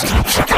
Остров